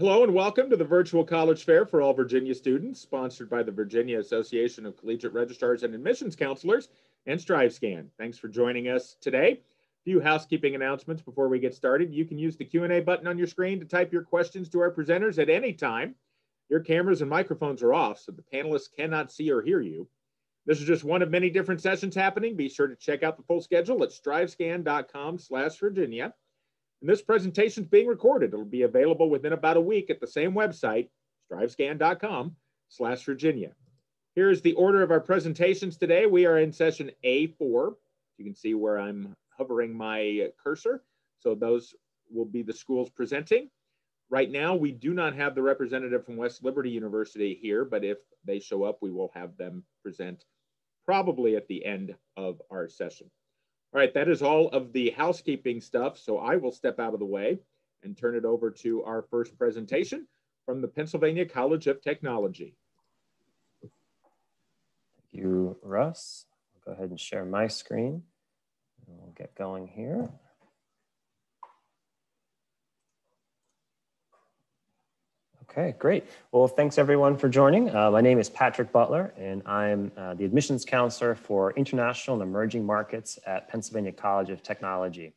Hello and welcome to the virtual college fair for all Virginia students, sponsored by the Virginia Association of Collegiate Registrars and Admissions Counselors and StriveScan. Thanks for joining us today. A few housekeeping announcements before we get started. You can use the Q&A button on your screen to type your questions to our presenters at any time. Your cameras and microphones are off, so the panelists cannot see or hear you. This is just one of many different sessions happening. Be sure to check out the full schedule at strivescan.com slash Virginia. And this presentation is being recorded. It'll be available within about a week at the same website, strivescan.com slash Virginia. Here's the order of our presentations today. We are in session A4. You can see where I'm hovering my cursor. So those will be the schools presenting. Right now, we do not have the representative from West Liberty University here, but if they show up, we will have them present probably at the end of our session. All right, that is all of the housekeeping stuff. So I will step out of the way and turn it over to our first presentation from the Pennsylvania College of Technology. Thank you, Russ. I'll go ahead and share my screen. We'll get going here. Okay, great. Well, thanks everyone for joining. Uh, my name is Patrick Butler, and I'm uh, the admissions counselor for international and emerging markets at Pennsylvania College of Technology.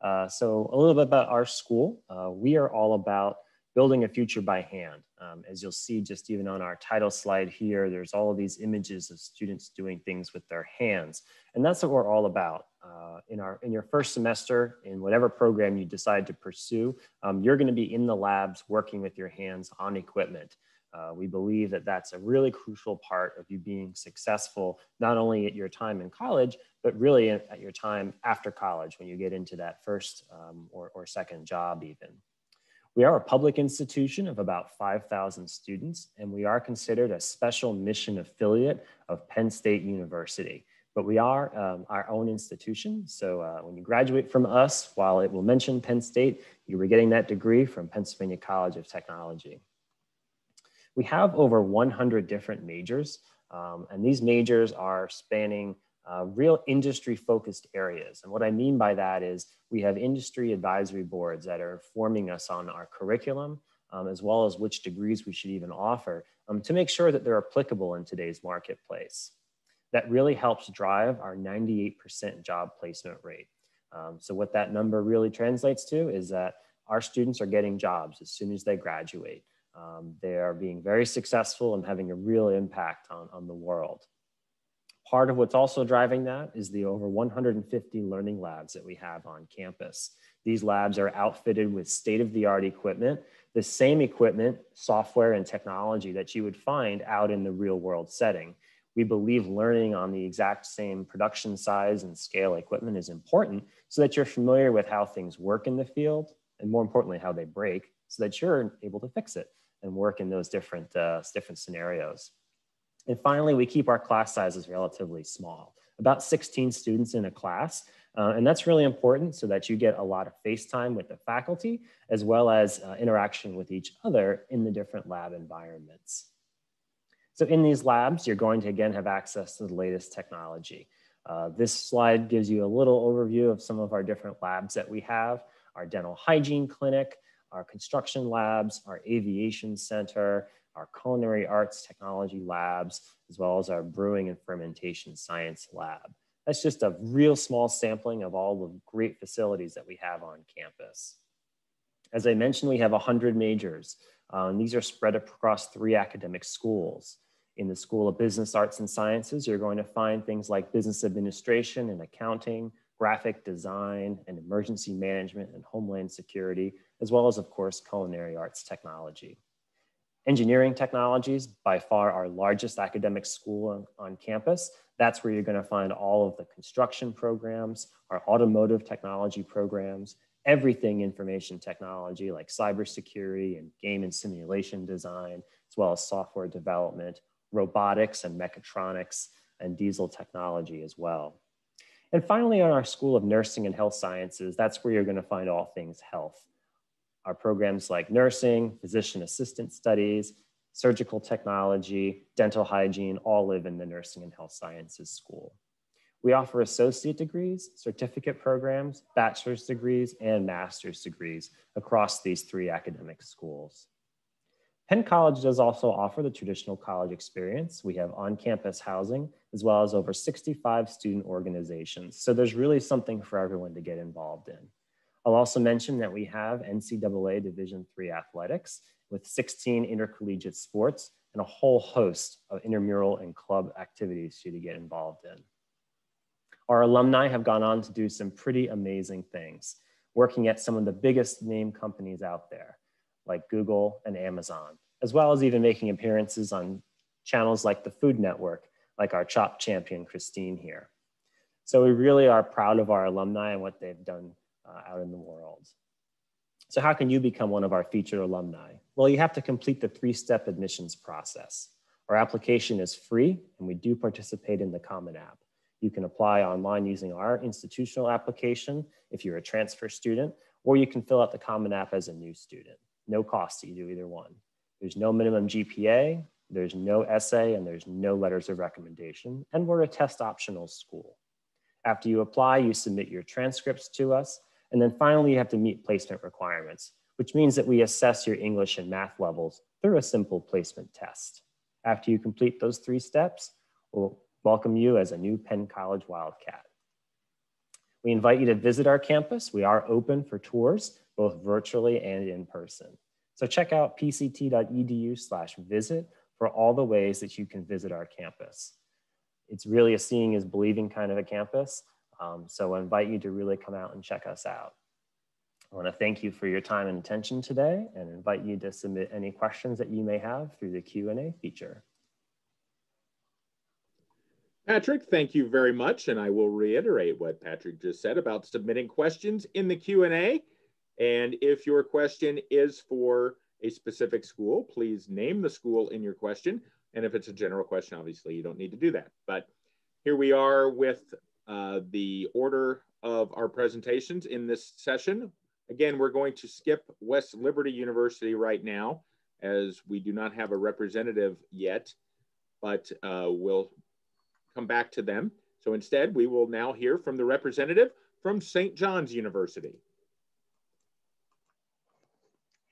Uh, so a little bit about our school. Uh, we are all about building a future by hand. Um, as you'll see just even on our title slide here, there's all of these images of students doing things with their hands. And that's what we're all about. Uh, in, our, in your first semester, in whatever program you decide to pursue, um, you're gonna be in the labs working with your hands on equipment. Uh, we believe that that's a really crucial part of you being successful, not only at your time in college, but really at your time after college when you get into that first um, or, or second job even. We are a public institution of about 5,000 students, and we are considered a special mission affiliate of Penn State University. But we are um, our own institution. So uh, when you graduate from us, while it will mention Penn State, you were getting that degree from Pennsylvania College of Technology. We have over 100 different majors, um, and these majors are spanning uh, real industry focused areas. And what I mean by that is we have industry advisory boards that are forming us on our curriculum, um, as well as which degrees we should even offer um, to make sure that they're applicable in today's marketplace. That really helps drive our 98% job placement rate. Um, so what that number really translates to is that our students are getting jobs as soon as they graduate. Um, they are being very successful and having a real impact on, on the world. Part of what's also driving that is the over 150 learning labs that we have on campus. These labs are outfitted with state-of-the-art equipment, the same equipment, software, and technology that you would find out in the real world setting. We believe learning on the exact same production size and scale equipment is important so that you're familiar with how things work in the field, and more importantly, how they break, so that you're able to fix it and work in those different, uh, different scenarios. And finally, we keep our class sizes relatively small, about 16 students in a class. Uh, and that's really important so that you get a lot of face time with the faculty, as well as uh, interaction with each other in the different lab environments. So in these labs, you're going to again have access to the latest technology. Uh, this slide gives you a little overview of some of our different labs that we have, our dental hygiene clinic, our construction labs, our aviation center, our culinary arts technology labs, as well as our brewing and fermentation science lab. That's just a real small sampling of all the great facilities that we have on campus. As I mentioned, we have 100 majors, uh, and these are spread across three academic schools. In the School of Business Arts and Sciences, you're going to find things like business administration and accounting, graphic design and emergency management and homeland security, as well as, of course, culinary arts technology. Engineering technologies, by far our largest academic school on, on campus. That's where you're gonna find all of the construction programs, our automotive technology programs, everything information technology like cybersecurity and game and simulation design, as well as software development, robotics and mechatronics, and diesel technology as well. And finally, on our School of Nursing and Health Sciences, that's where you're gonna find all things health. Our programs like nursing, physician assistant studies, surgical technology, dental hygiene, all live in the Nursing and Health Sciences School. We offer associate degrees, certificate programs, bachelor's degrees, and master's degrees across these three academic schools. Penn College does also offer the traditional college experience. We have on-campus housing, as well as over 65 student organizations. So there's really something for everyone to get involved in. I'll also mention that we have NCAA Division III athletics with 16 intercollegiate sports and a whole host of intramural and club activities for you to get involved in. Our alumni have gone on to do some pretty amazing things, working at some of the biggest name companies out there, like Google and Amazon, as well as even making appearances on channels like the Food Network, like our CHOP champion, Christine here. So we really are proud of our alumni and what they've done uh, out in the world. So how can you become one of our featured alumni? Well, you have to complete the three-step admissions process. Our application is free and we do participate in the Common App. You can apply online using our institutional application if you're a transfer student, or you can fill out the Common App as a new student. No cost to do either one. There's no minimum GPA, there's no essay, and there's no letters of recommendation, and we're a test optional school. After you apply, you submit your transcripts to us, and then finally, you have to meet placement requirements, which means that we assess your English and math levels through a simple placement test. After you complete those three steps, we'll welcome you as a new Penn College Wildcat. We invite you to visit our campus. We are open for tours, both virtually and in person. So check out pct.edu slash visit for all the ways that you can visit our campus. It's really a seeing is believing kind of a campus. Um, so I invite you to really come out and check us out. I want to thank you for your time and attention today and invite you to submit any questions that you may have through the Q&A feature. Patrick, thank you very much. And I will reiterate what Patrick just said about submitting questions in the Q&A. And if your question is for a specific school, please name the school in your question. And if it's a general question, obviously you don't need to do that. But here we are with uh, the order of our presentations in this session. Again, we're going to skip West Liberty University right now as we do not have a representative yet, but uh, we'll come back to them. So instead, we will now hear from the representative from St. John's University.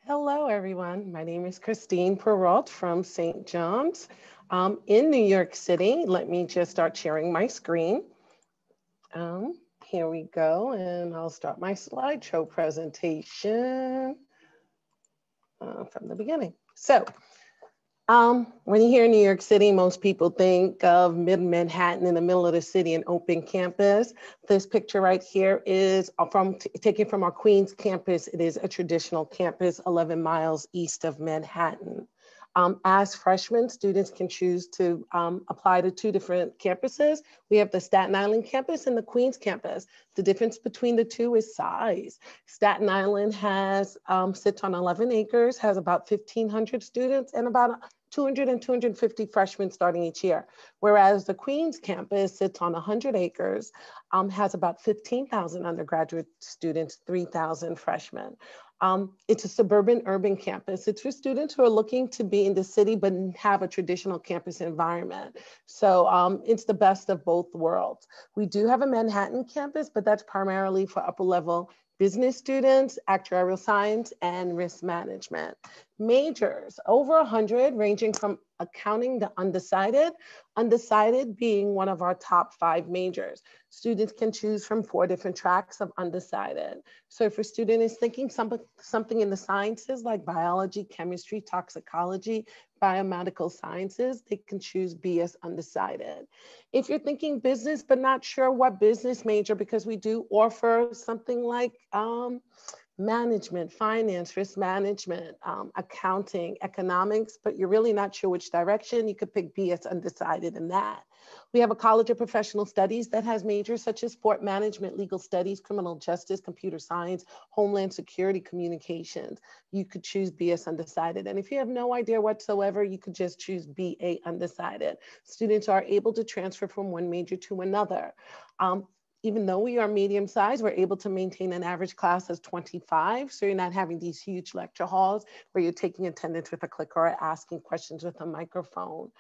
Hello, everyone. My name is Christine Perrault from St. John's um, in New York City. Let me just start sharing my screen. Um, here we go, and I'll start my slideshow presentation uh, from the beginning. So um, when you hear New York City, most people think of mid Manhattan in the middle of the city, an open campus. This picture right here is from taken from our Queens campus. It is a traditional campus 11 miles east of Manhattan. Um, as freshmen, students can choose to um, apply to two different campuses. We have the Staten Island campus and the Queens campus. The difference between the two is size. Staten Island has um, sits on 11 acres, has about 1,500 students and about 200 and 250 freshmen starting each year. Whereas the Queens campus sits on 100 acres, um, has about 15,000 undergraduate students, 3,000 freshmen. Um, it's a suburban urban campus. It's for students who are looking to be in the city but have a traditional campus environment. So um, it's the best of both worlds. We do have a Manhattan campus, but that's primarily for upper level business students, actuarial science, and risk management. Majors, over 100, ranging from accounting to undecided, undecided being one of our top five majors. Students can choose from four different tracks of undecided. So if a student is thinking some, something in the sciences like biology, chemistry, toxicology, biomedical sciences, they can choose BS undecided. If you're thinking business, but not sure what business major, because we do offer something like um, management, finance, risk management, um, accounting, economics, but you're really not sure which direction, you could pick BS undecided in that. We have a College of Professional Studies that has majors such as sport management, legal studies, criminal justice, computer science, homeland security, communications. You could choose BS undecided. And if you have no idea whatsoever, you could just choose BA undecided. Students are able to transfer from one major to another. Um, even though we are medium sized, we're able to maintain an average class of 25. So you're not having these huge lecture halls where you're taking attendance with a clicker or asking questions with a microphone.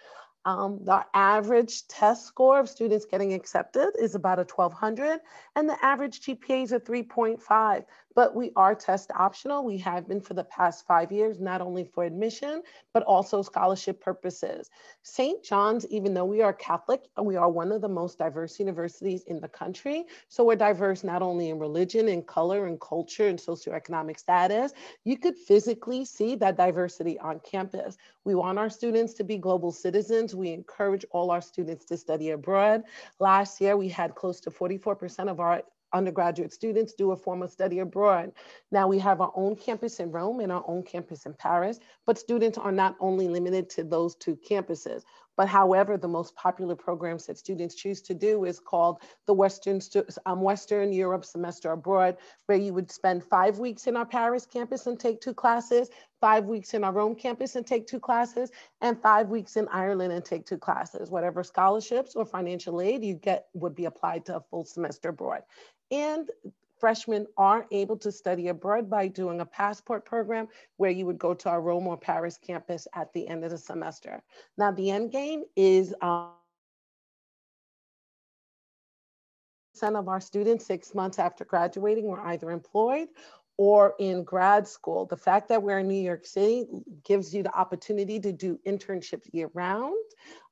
Um, the average test score of students getting accepted is about a 1200 and the average GPA is a 3.5 but we are test optional. We have been for the past five years, not only for admission, but also scholarship purposes. St. John's, even though we are Catholic, we are one of the most diverse universities in the country. So we're diverse not only in religion and color and culture and socioeconomic status, you could physically see that diversity on campus. We want our students to be global citizens. We encourage all our students to study abroad. Last year, we had close to 44% of our undergraduate students do a form of study abroad. Now we have our own campus in Rome and our own campus in Paris, but students are not only limited to those two campuses. But however, the most popular programs that students choose to do is called the Western, um, Western Europe Semester Abroad, where you would spend five weeks in our Paris campus and take two classes, five weeks in our Rome campus and take two classes, and five weeks in Ireland and take two classes. Whatever scholarships or financial aid you get would be applied to a full semester abroad. And freshmen are able to study abroad by doing a passport program where you would go to our Rome or Paris campus at the end of the semester. Now the end game is um, of our students six months after graduating were either employed or in grad school. The fact that we're in New York City gives you the opportunity to do internships year round.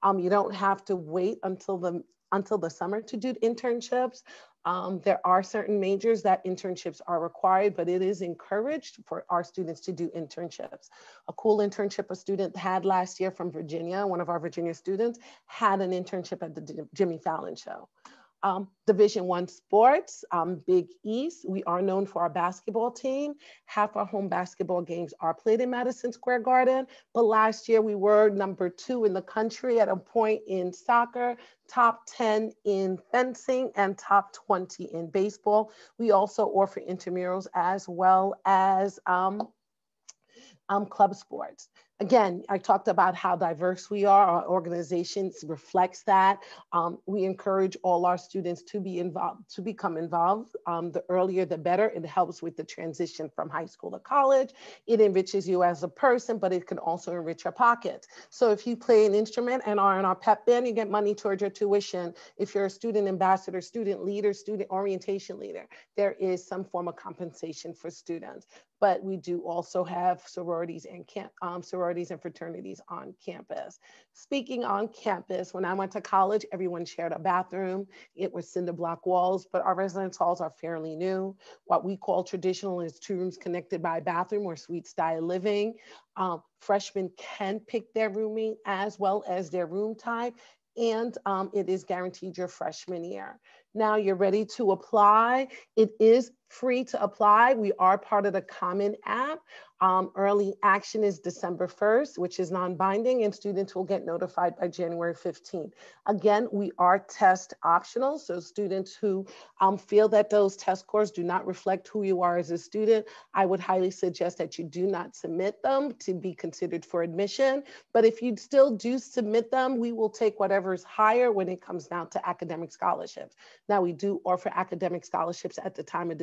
Um, you don't have to wait until the until the summer to do internships. Um, there are certain majors that internships are required, but it is encouraged for our students to do internships. A cool internship a student had last year from Virginia, one of our Virginia students, had an internship at the Jimmy Fallon show. Um, Division One sports, um, Big East. We are known for our basketball team. Half our home basketball games are played in Madison Square Garden. But last year we were number two in the country at a point in soccer, top 10 in fencing, and top 20 in baseball. We also offer intramurals as well as um, um, club sports again, I talked about how diverse we are. Our organizations reflects that. Um, we encourage all our students to be involved, to become involved. Um, the earlier, the better. It helps with the transition from high school to college. It enriches you as a person, but it can also enrich your pockets. So if you play an instrument and are in our pep band, you get money towards your tuition. If you're a student ambassador, student leader, student orientation leader, there is some form of compensation for students but we do also have sororities and camp, um, sororities and fraternities on campus. Speaking on campus, when I went to college, everyone shared a bathroom. It was cinder block walls, but our residence halls are fairly new. What we call traditional is two rooms connected by a bathroom or suite style living. Um, freshmen can pick their rooming as well as their room type and um, it is guaranteed your freshman year. Now you're ready to apply. It is free to apply. We are part of the Common App. Um, early action is December 1st, which is non-binding and students will get notified by January 15th. Again, we are test optional. So students who um, feel that those test scores do not reflect who you are as a student, I would highly suggest that you do not submit them to be considered for admission. But if you still do submit them, we will take whatever is higher when it comes down to academic scholarships. Now we do offer academic scholarships at the time of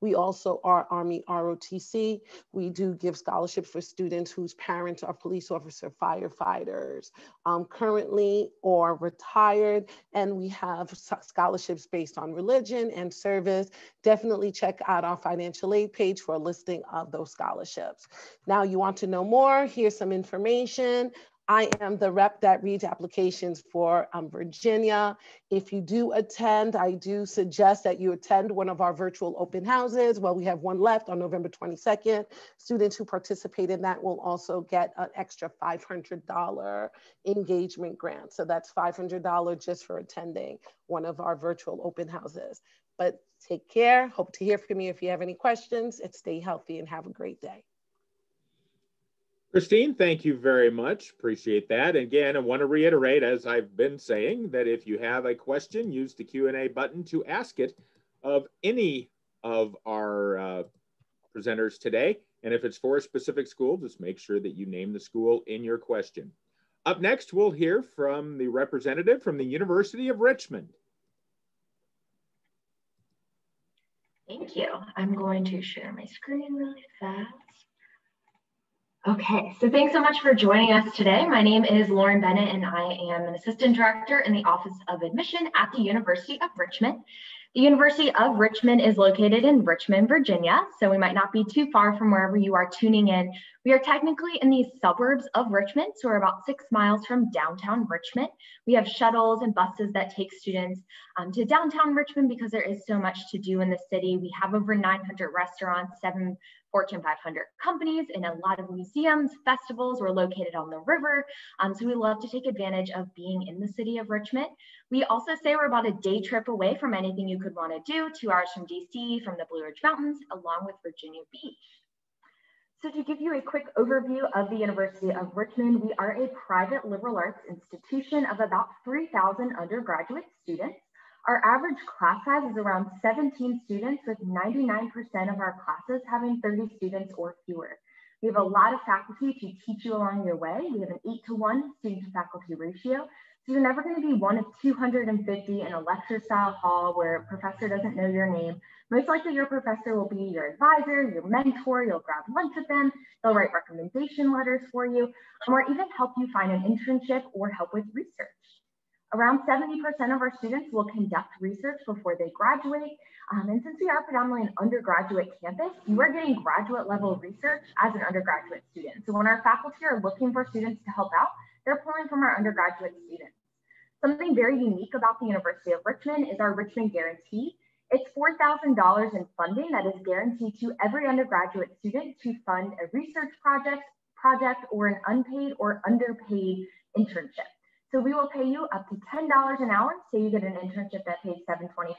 We also are Army ROTC. We do give scholarships for students whose parents are police officer firefighters, um, currently or retired. And we have scholarships based on religion and service. Definitely check out our financial aid page for a listing of those scholarships. Now you want to know more, here's some information. I am the rep that reads applications for um, Virginia. If you do attend, I do suggest that you attend one of our virtual open houses. Well, we have one left on November 22nd. Students who participate in that will also get an extra $500 engagement grant. So that's $500 just for attending one of our virtual open houses. But take care. Hope to hear from you if you have any questions and stay healthy and have a great day. Christine, thank you very much. Appreciate that. Again, I want to reiterate, as I've been saying, that if you have a question, use the Q&A button to ask it of any of our uh, presenters today. And if it's for a specific school, just make sure that you name the school in your question. Up next, we'll hear from the representative from the University of Richmond. Thank you. I'm going to share my screen really fast. Okay, so thanks so much for joining us today. My name is Lauren Bennett and I am an assistant director in the Office of Admission at the University of Richmond. The University of Richmond is located in Richmond, Virginia, so we might not be too far from wherever you are tuning in. We are technically in the suburbs of Richmond, so we're about six miles from downtown Richmond. We have shuttles and buses that take students um, to downtown Richmond because there is so much to do in the city. We have over 900 restaurants, seven Fortune 500 companies and a lot of museums, festivals. We're located on the river. Um, so we love to take advantage of being in the city of Richmond. We also say we're about a day trip away from anything you could want to do, two hours from DC, from the Blue Ridge Mountains, along with Virginia Beach. So to give you a quick overview of the University of Richmond, we are a private liberal arts institution of about 3,000 undergraduate students. Our average class size is around 17 students with 99% of our classes having 30 students or fewer. We have a lot of faculty to teach you along your way. We have an eight to one student to faculty ratio. So you're never gonna be one of 250 in a lecture style hall where a professor doesn't know your name. Most likely your professor will be your advisor, your mentor, you'll grab lunch with them, they'll write recommendation letters for you, or even help you find an internship or help with research. Around 70% of our students will conduct research before they graduate. Um, and since we are predominantly an undergraduate campus, you are getting graduate level research as an undergraduate student. So when our faculty are looking for students to help out, they're pulling from our undergraduate students. Something very unique about the University of Richmond is our Richmond Guarantee. It's $4,000 in funding that is guaranteed to every undergraduate student to fund a research project, project or an unpaid or underpaid internship. So we will pay you up to $10 an hour. Say you get an internship that pays $7.25.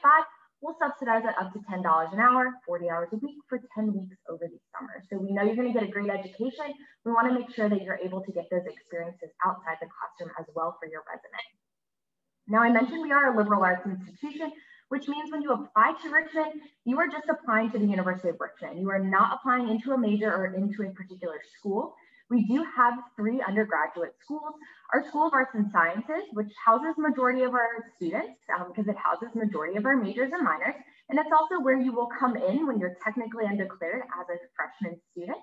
We'll subsidize it up to $10 an hour, 40 hours a week for 10 weeks over the summer. So we know you're gonna get a great education. We wanna make sure that you're able to get those experiences outside the classroom as well for your resume. Now I mentioned we are a liberal arts institution, which means when you apply to Richmond, you are just applying to the University of Richmond. You are not applying into a major or into a particular school. We do have three undergraduate schools. Our School of Arts and Sciences, which houses majority of our students because um, it houses majority of our majors and minors. And it's also where you will come in when you're technically undeclared as a freshman student.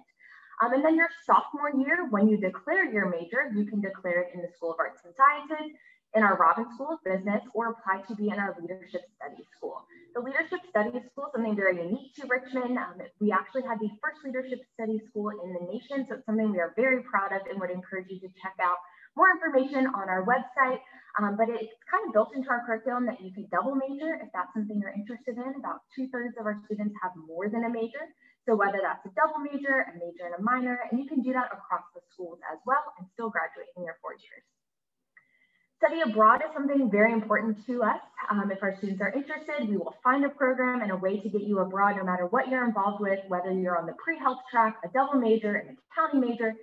Um, and then your sophomore year, when you declare your major, you can declare it in the School of Arts and Sciences in our Robins School of Business or apply to be in our Leadership Studies School. The Leadership Studies School is something very unique to Richmond. Um, we actually had the first Leadership Studies School in the nation, so it's something we are very proud of and would encourage you to check out more information on our website. Um, but it's kind of built into our curriculum that you could double major if that's something you're interested in. About two thirds of our students have more than a major. So whether that's a double major, a major and a minor, and you can do that across the schools as well and still graduate in your four years. Study abroad is something very important to us. Um, if our students are interested, we will find a program and a way to get you abroad no matter what you're involved with, whether you're on the pre-health track, a double major, an accounting major,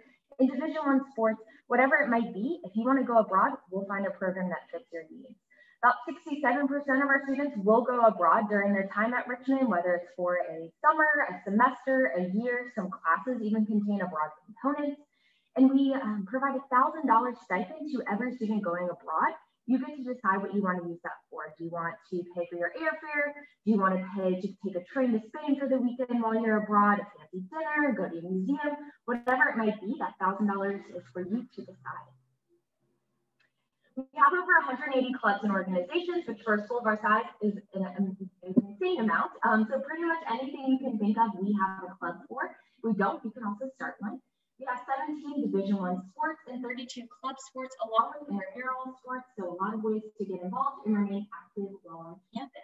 in Division sports, whatever it might be, if you want to go abroad, we'll find a program that fits your needs. About 67% of our students will go abroad during their time at Richmond, whether it's for a summer, a semester, a year, some classes even contain abroad components and we um, provide a $1,000 stipend to every student going abroad. You get to decide what you want to use that for. Do you want to pay for your airfare? Do you want to pay to take a train to Spain for the weekend while you're abroad, a fancy dinner, go to a museum, whatever it might be, that $1,000 is for you to decide. We have over 180 clubs and organizations, which for a school of our size is an, an insane amount. Um, so pretty much anything you can think of, we have a club for. If we don't, you can also start one. We have 17 Division One sports and 32 club sports, along with intramural sports. So a lot of ways to get involved and remain active while on campus.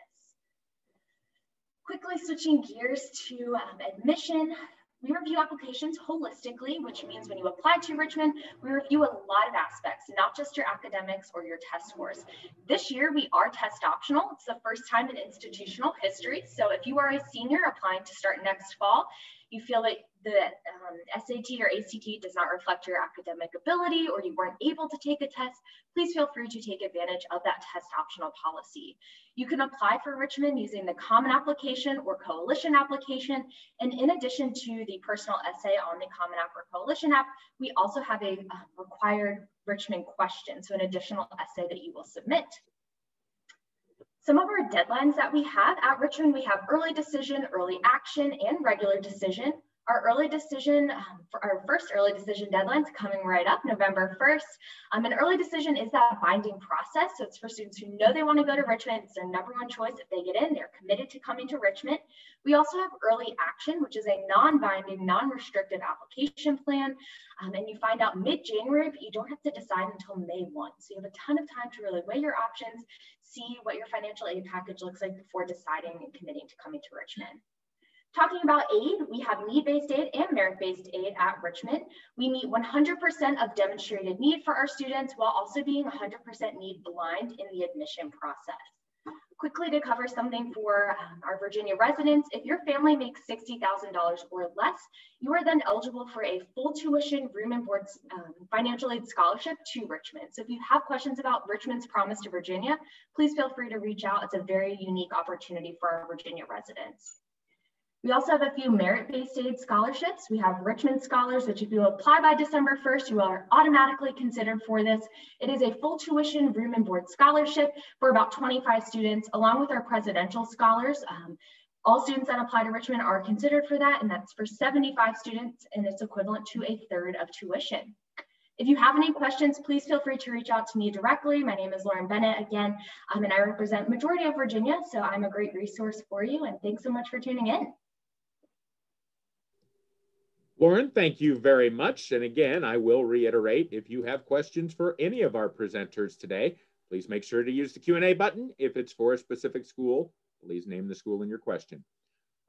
Quickly switching gears to um, admission. We review applications holistically, which means when you apply to Richmond, we review a lot of aspects, not just your academics or your test scores. This year, we are test optional. It's the first time in institutional history. So if you are a senior applying to start next fall, you feel that the um, SAT or ACT does not reflect your academic ability or you weren't able to take a test, please feel free to take advantage of that test optional policy. You can apply for Richmond using the Common Application or Coalition application. And in addition to the personal essay on the Common App or Coalition app, we also have a uh, required Richmond question, so an additional essay that you will submit. Some of our deadlines that we have at Richmond, we have early decision, early action, and regular decision. Our early decision, um, for our first early decision deadline is coming right up, November 1st. Um, an early decision is that binding process. So it's for students who know they want to go to Richmond. It's their number one choice. If they get in, they're committed to coming to Richmond. We also have early action, which is a non-binding, non-restrictive application plan. Um, and you find out mid-January, but you don't have to decide until May 1. So you have a ton of time to really weigh your options, see what your financial aid package looks like before deciding and committing to coming to Richmond. Talking about aid, we have need-based aid and merit-based aid at Richmond. We meet 100% of demonstrated need for our students while also being 100% need blind in the admission process. Quickly to cover something for um, our Virginia residents, if your family makes $60,000 or less, you are then eligible for a full tuition room and board um, financial aid scholarship to Richmond. So if you have questions about Richmond's promise to Virginia, please feel free to reach out. It's a very unique opportunity for our Virginia residents. We also have a few merit-based aid scholarships. We have Richmond Scholars, which if you apply by December 1st, you are automatically considered for this. It is a full tuition room and board scholarship for about 25 students, along with our presidential scholars. Um, all students that apply to Richmond are considered for that, and that's for 75 students, and it's equivalent to a third of tuition. If you have any questions, please feel free to reach out to me directly. My name is Lauren Bennett again, um, and I represent majority of Virginia, so I'm a great resource for you, and thanks so much for tuning in. Lauren, thank you very much. And again, I will reiterate, if you have questions for any of our presenters today, please make sure to use the Q&A button. If it's for a specific school, please name the school in your question.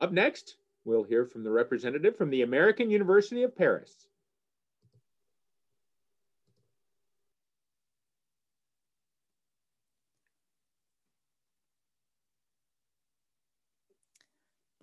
Up next, we'll hear from the representative from the American University of Paris.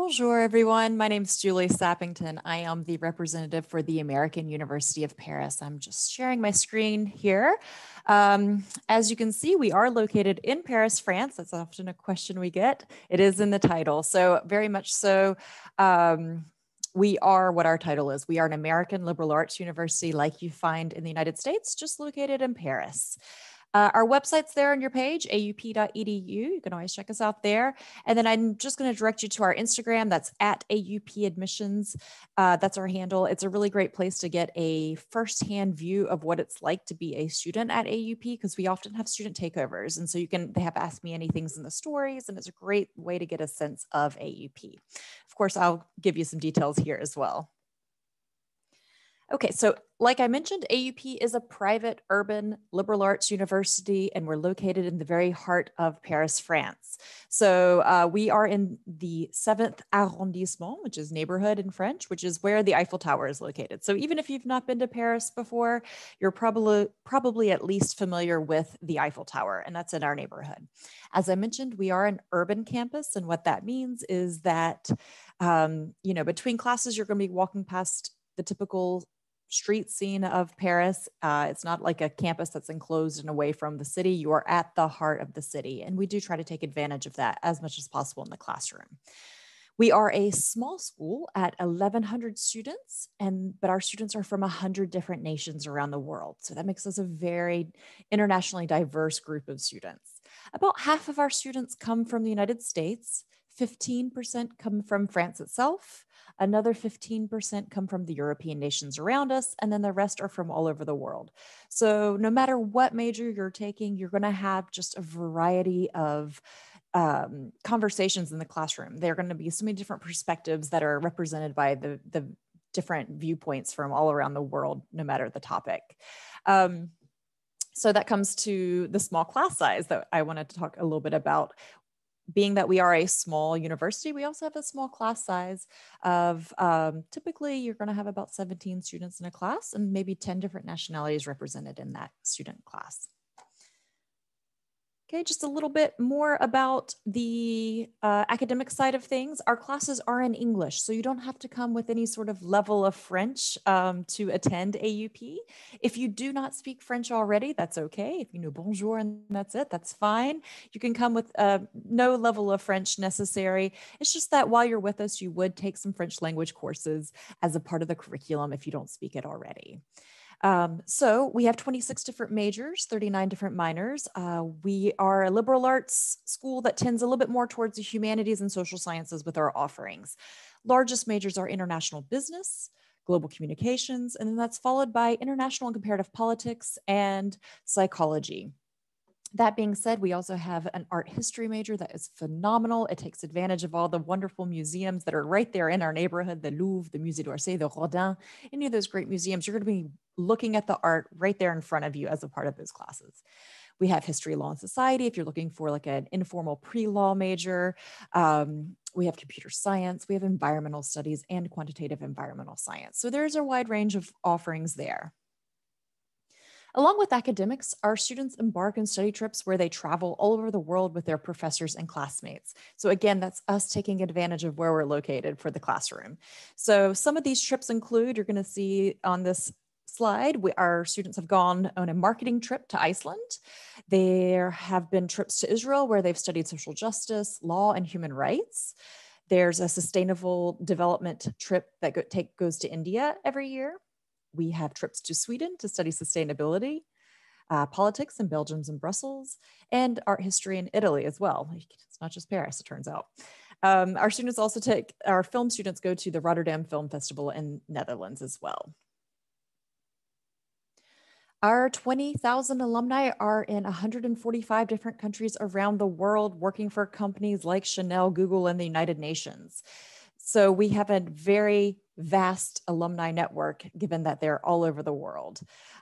Bonjour, everyone. My name is Julie Sappington. I am the representative for the American University of Paris. I'm just sharing my screen here. Um, as you can see, we are located in Paris, France. That's often a question we get. It is in the title. So very much so. Um, we are what our title is. We are an American liberal arts university like you find in the United States, just located in Paris. Uh, our website's there on your page, aup.edu. You can always check us out there. And then I'm just going to direct you to our Instagram. That's at AUP Admissions. Uh, that's our handle. It's a really great place to get a firsthand view of what it's like to be a student at AUP because we often have student takeovers. And so you can, they have asked me anythings in the stories, and it's a great way to get a sense of AUP. Of course, I'll give you some details here as well. Okay, so like I mentioned, AUP is a private urban liberal arts university, and we're located in the very heart of Paris, France. So uh, we are in the 7th arrondissement, which is neighborhood in French, which is where the Eiffel Tower is located. So even if you've not been to Paris before, you're probably, probably at least familiar with the Eiffel Tower, and that's in our neighborhood. As I mentioned, we are an urban campus, and what that means is that, um, you know, between classes, you're going to be walking past the typical street scene of Paris. Uh, it's not like a campus that's enclosed and away from the city. You are at the heart of the city. And we do try to take advantage of that as much as possible in the classroom. We are a small school at 1,100 students, and but our students are from 100 different nations around the world. So that makes us a very internationally diverse group of students. About half of our students come from the United States, 15% come from France itself, Another 15% come from the European nations around us, and then the rest are from all over the world. So, no matter what major you're taking, you're going to have just a variety of um, conversations in the classroom. There are going to be so many different perspectives that are represented by the, the different viewpoints from all around the world, no matter the topic. Um, so that comes to the small class size that I wanted to talk a little bit about being that we are a small university, we also have a small class size of um, typically you're going to have about 17 students in a class and maybe 10 different nationalities represented in that student class. Okay, just a little bit more about the uh, academic side of things. Our classes are in English, so you don't have to come with any sort of level of French um, to attend AUP. If you do not speak French already, that's okay. If you know bonjour and that's it, that's fine. You can come with uh, no level of French necessary. It's just that while you're with us, you would take some French language courses as a part of the curriculum if you don't speak it already. Um, so we have 26 different majors, 39 different minors. Uh, we are a liberal arts school that tends a little bit more towards the humanities and social sciences with our offerings. Largest majors are international business, global communications, and then that's followed by international and comparative politics and psychology. That being said, we also have an art history major that is phenomenal. It takes advantage of all the wonderful museums that are right there in our neighborhood, the Louvre, the Musée d'Orsay, the Rodin, any of those great museums. You're going to be looking at the art right there in front of you as a part of those classes. We have history, law, and society if you're looking for like an informal pre-law major. Um, we have computer science, we have environmental studies and quantitative environmental science. So there's a wide range of offerings there. Along with academics, our students embark on study trips where they travel all over the world with their professors and classmates. So again, that's us taking advantage of where we're located for the classroom. So some of these trips include, you're gonna see on this slide, we, our students have gone on a marketing trip to Iceland. There have been trips to Israel where they've studied social justice, law, and human rights. There's a sustainable development trip that go, take, goes to India every year. We have trips to Sweden to study sustainability, uh, politics in Belgium and Brussels, and art history in Italy as well. It's not just Paris, it turns out. Um, our students also take, our film students go to the Rotterdam Film Festival in Netherlands as well. Our 20,000 alumni are in 145 different countries around the world working for companies like Chanel, Google, and the United Nations. So we have a very vast alumni network, given that they're all over the world.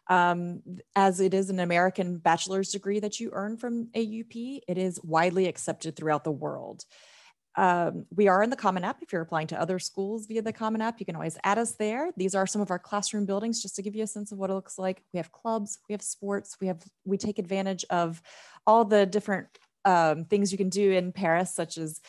Um, as it is an American bachelor's degree that you earn from AUP, it is widely accepted throughout the world. Um, we are in the Common App. If you're applying to other schools via the Common App, you can always add us there. These are some of our classroom buildings, just to give you a sense of what it looks like. We have clubs, we have sports, we have we take advantage of all the different um, things you can do in Paris, such as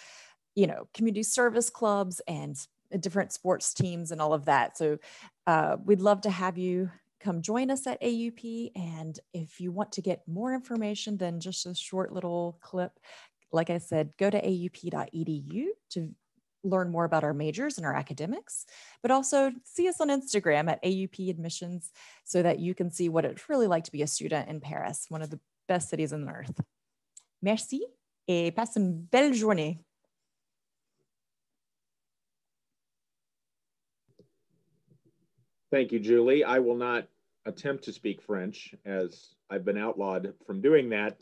you know community service clubs and different sports teams and all of that. So uh, we'd love to have you come join us at AUP. And if you want to get more information than just a short little clip, like I said, go to aup.edu to learn more about our majors and our academics, but also see us on Instagram at AUP Admissions so that you can see what it's really like to be a student in Paris, one of the best cities on earth. Merci et passe une belle journée. Thank you, Julie. I will not attempt to speak French as I've been outlawed from doing that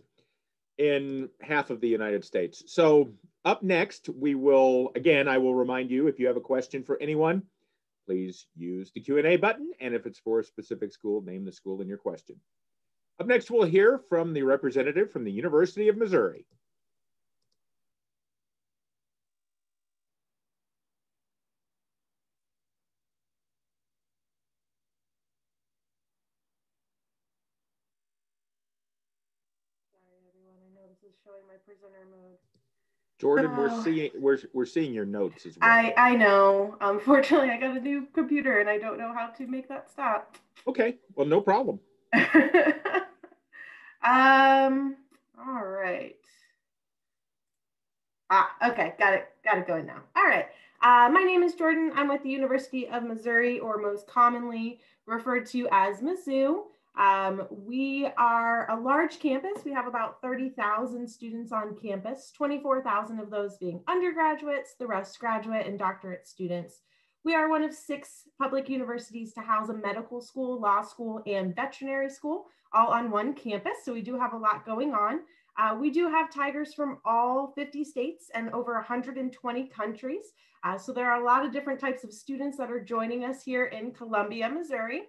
in half of the United States. So up next, we will, again, I will remind you, if you have a question for anyone, please use the Q&A button. And if it's for a specific school, name the school in your question. Up next, we'll hear from the representative from the University of Missouri. Showing my presenter mode. Jordan, we're seeing we're we're seeing your notes as well. I I know. Unfortunately, I got a new computer and I don't know how to make that stop. Okay. Well, no problem. um. All right. Ah. Okay. Got it. Got it going now. All right. Uh, my name is Jordan. I'm with the University of Missouri, or most commonly referred to as Mizzou. Um, we are a large campus. We have about 30,000 students on campus, 24,000 of those being undergraduates, the rest graduate and doctorate students. We are one of six public universities to house a medical school, law school, and veterinary school, all on one campus. So we do have a lot going on. Uh, we do have tigers from all 50 states and over 120 countries. Uh, so there are a lot of different types of students that are joining us here in Columbia, Missouri.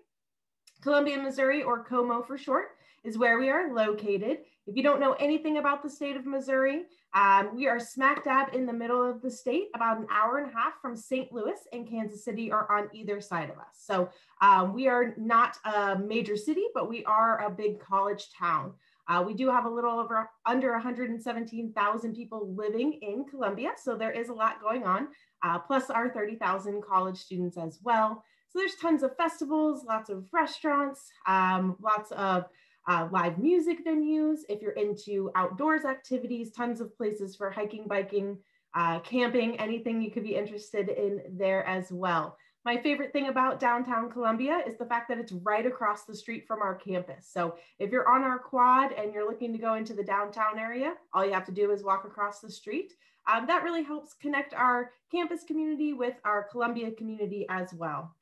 Columbia, Missouri, or Como for short, is where we are located. If you don't know anything about the state of Missouri, um, we are smack dab in the middle of the state, about an hour and a half from St. Louis and Kansas City are on either side of us. So um, we are not a major city, but we are a big college town. Uh, we do have a little over under 117,000 people living in Columbia, so there is a lot going on, uh, plus our 30,000 college students as well. So there's tons of festivals, lots of restaurants, um, lots of uh, live music venues. If you're into outdoors activities, tons of places for hiking, biking, uh, camping, anything you could be interested in there as well. My favorite thing about downtown Columbia is the fact that it's right across the street from our campus. So if you're on our quad and you're looking to go into the downtown area, all you have to do is walk across the street. Um, that really helps connect our campus community with our Columbia community as well.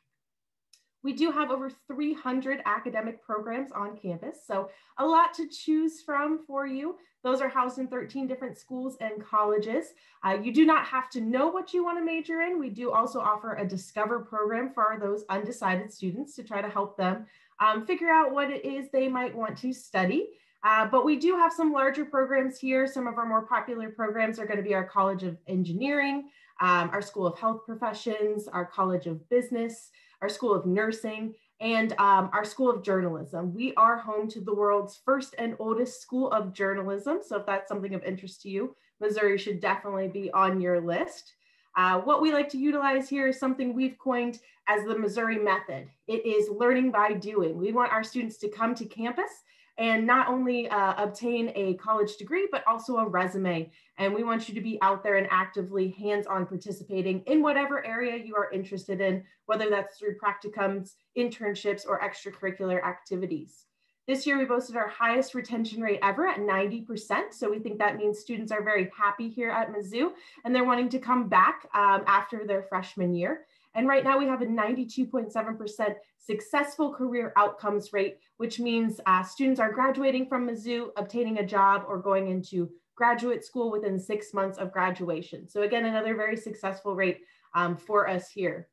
We do have over 300 academic programs on campus, so a lot to choose from for you. Those are housed in 13 different schools and colleges. Uh, you do not have to know what you want to major in. We do also offer a Discover program for those undecided students to try to help them um, figure out what it is they might want to study. Uh, but we do have some larger programs here. Some of our more popular programs are going to be our College of Engineering, um, our School of Health Professions, our College of Business, our School of Nursing, and um, our School of Journalism. We are home to the world's first and oldest School of Journalism. So if that's something of interest to you, Missouri should definitely be on your list. Uh, what we like to utilize here is something we've coined as the Missouri method. It is learning by doing. We want our students to come to campus and not only uh, obtain a college degree, but also a resume. And we want you to be out there and actively hands-on participating in whatever area you are interested in, whether that's through practicums, internships, or extracurricular activities. This year, we boasted our highest retention rate ever at 90%. So we think that means students are very happy here at Mizzou and they're wanting to come back um, after their freshman year. And right now we have a 92.7% successful career outcomes rate, which means uh, students are graduating from Mizzou, obtaining a job or going into graduate school within six months of graduation. So again, another very successful rate um, for us here.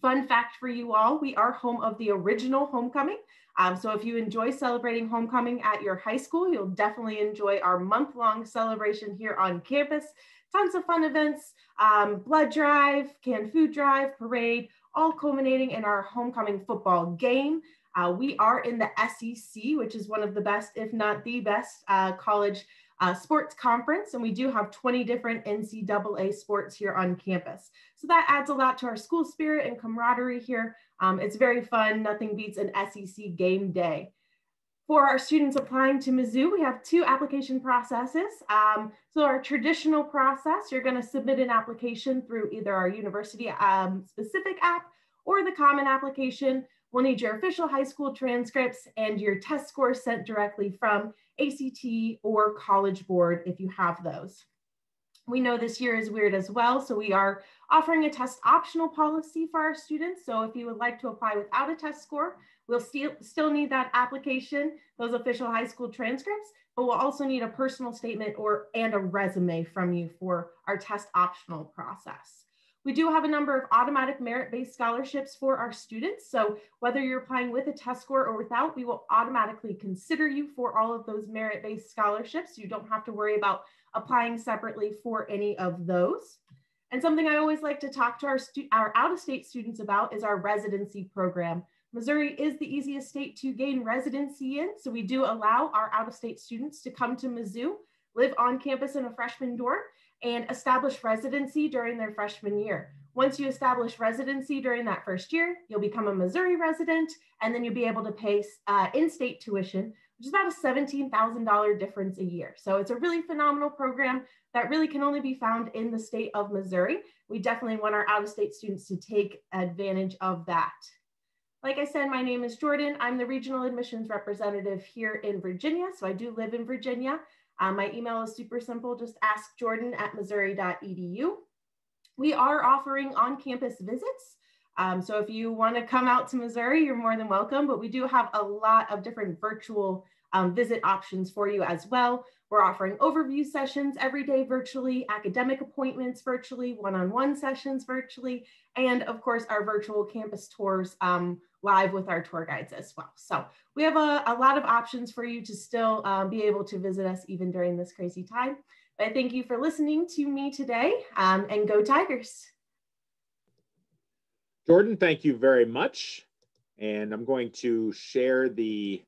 Fun fact for you all, we are home of the original homecoming. Um, so if you enjoy celebrating homecoming at your high school, you'll definitely enjoy our month-long celebration here on campus tons of fun events, um, blood drive, canned food drive, parade, all culminating in our homecoming football game. Uh, we are in the SEC, which is one of the best, if not the best, uh, college uh, sports conference. And we do have 20 different NCAA sports here on campus. So that adds a lot to our school spirit and camaraderie here. Um, it's very fun. Nothing beats an SEC game day. For our students applying to Mizzou, we have two application processes. Um, so our traditional process, you're gonna submit an application through either our university um, specific app or the common application. We'll need your official high school transcripts and your test scores sent directly from ACT or College Board if you have those. We know this year is weird as well, so we are offering a test optional policy for our students. So if you would like to apply without a test score, We'll still, still need that application, those official high school transcripts, but we'll also need a personal statement or and a resume from you for our test optional process. We do have a number of automatic merit-based scholarships for our students. So whether you're applying with a test score or without, we will automatically consider you for all of those merit-based scholarships. You don't have to worry about applying separately for any of those. And something I always like to talk to our, our out-of-state students about is our residency program. Missouri is the easiest state to gain residency in, so we do allow our out-of-state students to come to Mizzou, live on campus in a freshman dorm, and establish residency during their freshman year. Once you establish residency during that first year, you'll become a Missouri resident, and then you'll be able to pay uh, in-state tuition, which is about a $17,000 difference a year. So it's a really phenomenal program that really can only be found in the state of Missouri. We definitely want our out-of-state students to take advantage of that. Like I said, my name is Jordan. I'm the regional admissions representative here in Virginia. So I do live in Virginia. Um, my email is super simple. Just ask Jordan at missouri.edu. We are offering on-campus visits. Um, so if you want to come out to Missouri, you're more than welcome, but we do have a lot of different virtual um, visit options for you as well. We're offering overview sessions every day virtually, academic appointments virtually, one-on-one -on -one sessions virtually, and of course our virtual campus tours um, live with our tour guides as well. So we have a, a lot of options for you to still um, be able to visit us even during this crazy time. But thank you for listening to me today um, and go Tigers. Jordan, thank you very much. And I'm going to share the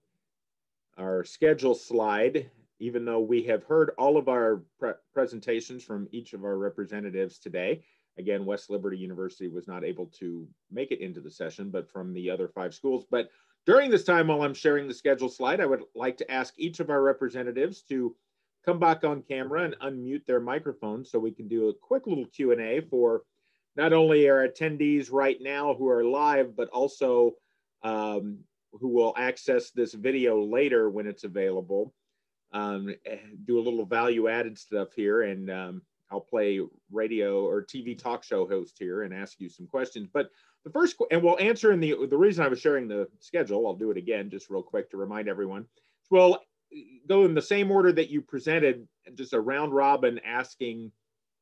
our schedule slide, even though we have heard all of our pre presentations from each of our representatives today. Again, West Liberty University was not able to make it into the session, but from the other five schools. But during this time, while I'm sharing the schedule slide, I would like to ask each of our representatives to come back on camera and unmute their microphone so we can do a quick little Q&A for not only our attendees right now who are live, but also um, who will access this video later when it's available. Um, do a little value added stuff here and um, I'll play radio or TV talk show host here and ask you some questions. But the first, and we'll answer in the, the reason I was sharing the schedule, I'll do it again, just real quick to remind everyone. We'll go in the same order that you presented, just a round robin asking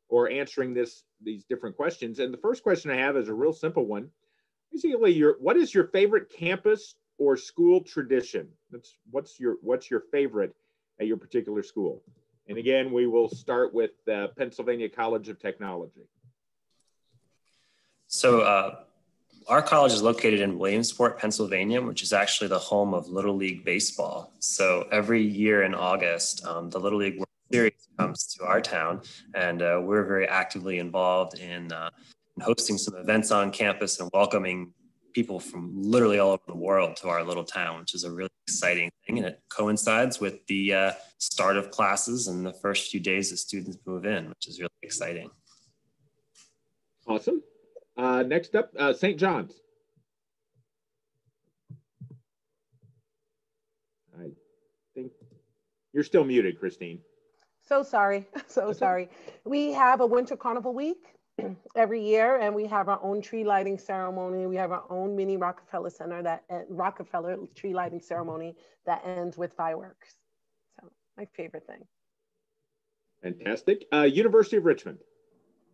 or answering this these different questions. And the first question I have is a real simple one. Basically, your what is your favorite campus or school tradition? That's what's your what's your favorite at your particular school? And again, we will start with uh, Pennsylvania College of Technology. So uh, our college is located in Williamsport, Pennsylvania, which is actually the home of Little League Baseball. So every year in August, um, the Little League World Series comes to our town, and uh, we're very actively involved in, uh, in hosting some events on campus and welcoming people from literally all over the world to our little town, which is a really exciting thing. And it coincides with the uh, start of classes and the first few days that students move in, which is really exciting. Awesome. Uh, next up, uh, St. John's. I think you're still muted, Christine. So sorry, so sorry. We have a winter carnival week every year and we have our own tree lighting ceremony. We have our own mini Rockefeller Center that uh, Rockefeller tree lighting ceremony that ends with fireworks. So my favorite thing. Fantastic. Uh, University of Richmond.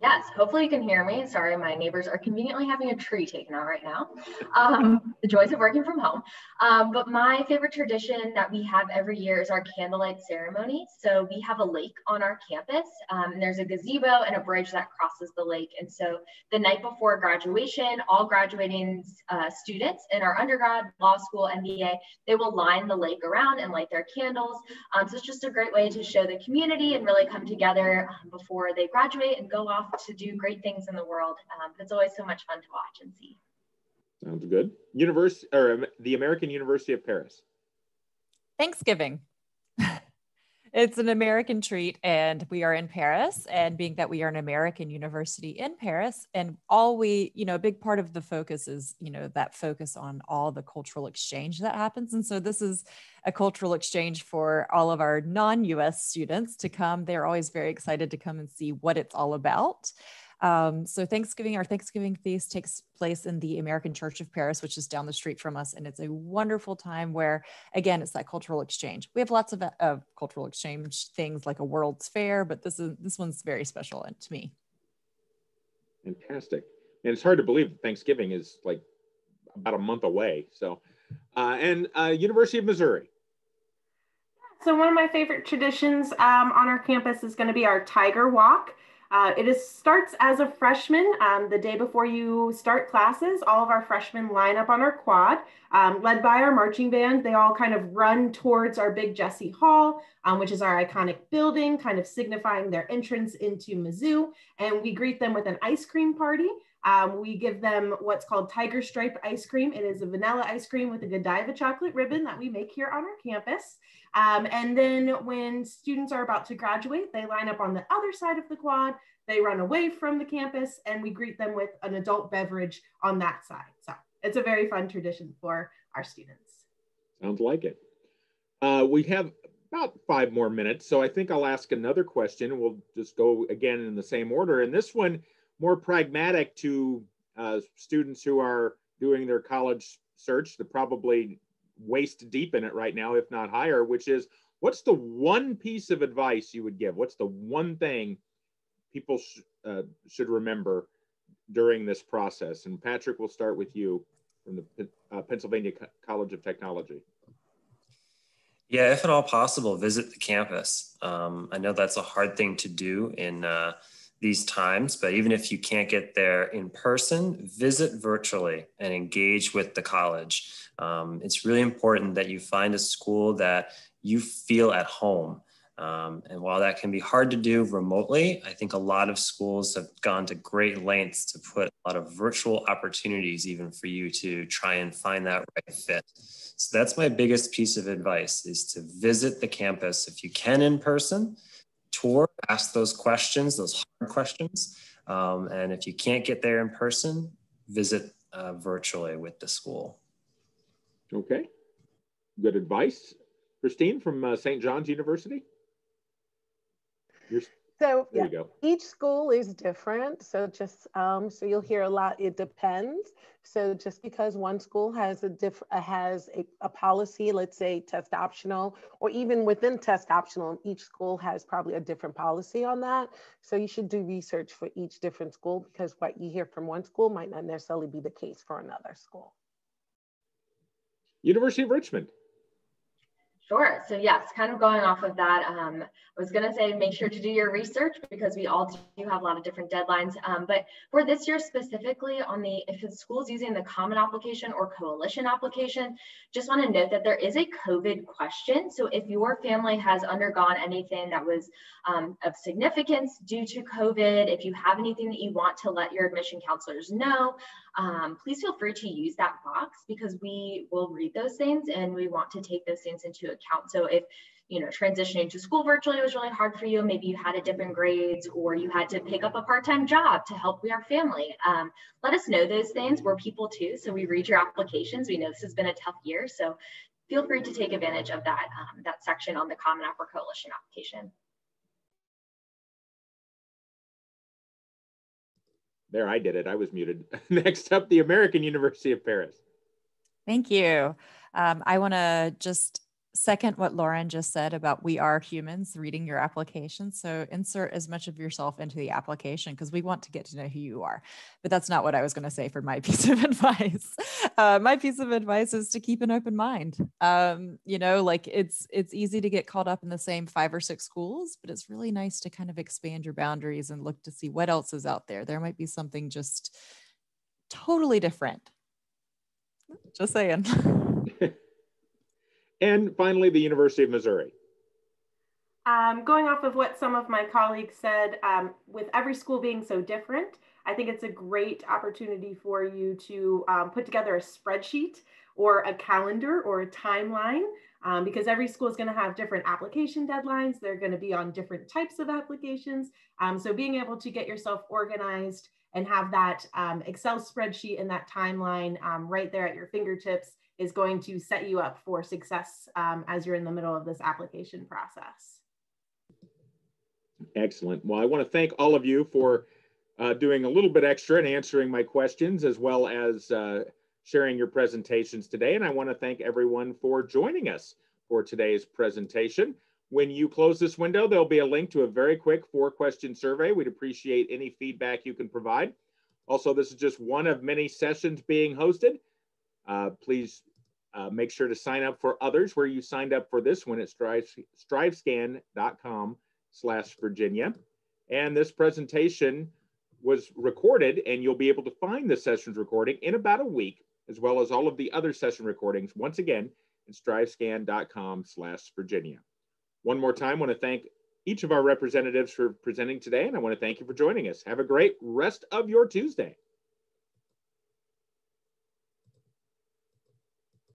Yes, hopefully you can hear me. Sorry, my neighbors are conveniently having a tree taken out right now. Um, the joys of working from home. Um, but my favorite tradition that we have every year is our candlelight ceremony. So we have a lake on our campus, um, and there's a gazebo and a bridge that crosses the lake. And so the night before graduation, all graduating uh, students in our undergrad, law school, MBA, they will line the lake around and light their candles. Um, so it's just a great way to show the community and really come together um, before they graduate and go off to do great things in the world. Um, it's always so much fun to watch and see. Sounds good. University or the American University of Paris. Thanksgiving. It's an American treat, and we are in Paris. And being that we are an American university in Paris, and all we, you know, a big part of the focus is, you know, that focus on all the cultural exchange that happens. And so this is a cultural exchange for all of our non US students to come. They're always very excited to come and see what it's all about. Um, so Thanksgiving, our Thanksgiving feast takes place in the American Church of Paris, which is down the street from us. And it's a wonderful time where, again, it's that cultural exchange. We have lots of uh, cultural exchange things like a World's Fair, but this is this one's very special and to me. Fantastic. And it's hard to believe Thanksgiving is like about a month away. So, uh, and uh, University of Missouri. So one of my favorite traditions um, on our campus is going to be our Tiger Walk. Uh, it is, starts as a freshman. Um, the day before you start classes, all of our freshmen line up on our quad, um, led by our marching band. They all kind of run towards our Big Jesse Hall, um, which is our iconic building, kind of signifying their entrance into Mizzou. And we greet them with an ice cream party. Um, we give them what's called Tiger Stripe ice cream. It is a vanilla ice cream with a Godiva chocolate ribbon that we make here on our campus. Um, and then when students are about to graduate, they line up on the other side of the quad, they run away from the campus, and we greet them with an adult beverage on that side. So it's a very fun tradition for our students. Sounds like it. Uh, we have about five more minutes, so I think I'll ask another question. We'll just go again in the same order. And this one, more pragmatic to uh, students who are doing their college search, they're probably waist deep in it right now, if not higher, which is what's the one piece of advice you would give? What's the one thing people sh uh, should remember during this process? And Patrick, we'll start with you from the uh, Pennsylvania Co College of Technology. Yeah, if at all possible, visit the campus. Um, I know that's a hard thing to do in uh, these times, but even if you can't get there in person, visit virtually and engage with the college. Um, it's really important that you find a school that you feel at home. Um, and while that can be hard to do remotely, I think a lot of schools have gone to great lengths to put a lot of virtual opportunities, even for you to try and find that right fit. So that's my biggest piece of advice is to visit the campus if you can in person, tour, ask those questions, those hard questions, Um, and if you can't get there in person, visit uh, virtually with the school. Okay. Good advice. Christine from uh, St. John's University. You're, so there yeah, you go. each school is different. So just um, so you'll hear a lot. It depends. So just because one school has a diff uh, has a, a policy, let's say test optional, or even within test optional, each school has probably a different policy on that. So you should do research for each different school because what you hear from one school might not necessarily be the case for another school. University of Richmond. Sure. So yes, kind of going off of that, um, I was going to say make sure to do your research because we all do have a lot of different deadlines. Um, but for this year specifically on the, if the school's using the common application or coalition application, just want to note that there is a COVID question. So if your family has undergone anything that was um, of significance due to COVID, if you have anything that you want to let your admission counselors know, um, please feel free to use that box because we will read those things and we want to take those things into account. So if you know transitioning to school virtually was really hard for you, maybe you had a dip in grades or you had to pick up a part-time job to help with your family. Um, let us know those things. We're people too, so we read your applications. We know this has been a tough year, so feel free to take advantage of that um, that section on the Common App or Coalition application. There, I did it. I was muted. Next up, the American University of Paris. Thank you. Um, I want to just second what Lauren just said about we are humans reading your application. So insert as much of yourself into the application because we want to get to know who you are. But that's not what I was going to say for my piece of advice. Uh, my piece of advice is to keep an open mind. Um, you know, like it's it's easy to get caught up in the same five or six schools, but it's really nice to kind of expand your boundaries and look to see what else is out there. There might be something just totally different. Just saying. And finally, the University of Missouri. Um, going off of what some of my colleagues said, um, with every school being so different, I think it's a great opportunity for you to um, put together a spreadsheet or a calendar or a timeline um, because every school is going to have different application deadlines. They're going to be on different types of applications. Um, so being able to get yourself organized and have that um, Excel spreadsheet and that timeline right there at your fingertips is going to set you up for success um, as you're in the middle of this application process. Excellent. Well, I want to thank all of you for uh, doing a little bit extra and answering my questions as well as uh, sharing your presentations today. And I want to thank everyone for joining us for today's presentation. When you close this window, there'll be a link to a very quick four question survey. We'd appreciate any feedback you can provide. Also, this is just one of many sessions being hosted. Uh, please uh, make sure to sign up for others where you signed up for this one at strive, strivescan.com slash Virginia. And this presentation was recorded and you'll be able to find the sessions recording in about a week, as well as all of the other session recordings, once again, at strivescan.com slash Virginia. One more time, I want to thank each of our representatives for presenting today, and I want to thank you for joining us. Have a great rest of your Tuesday.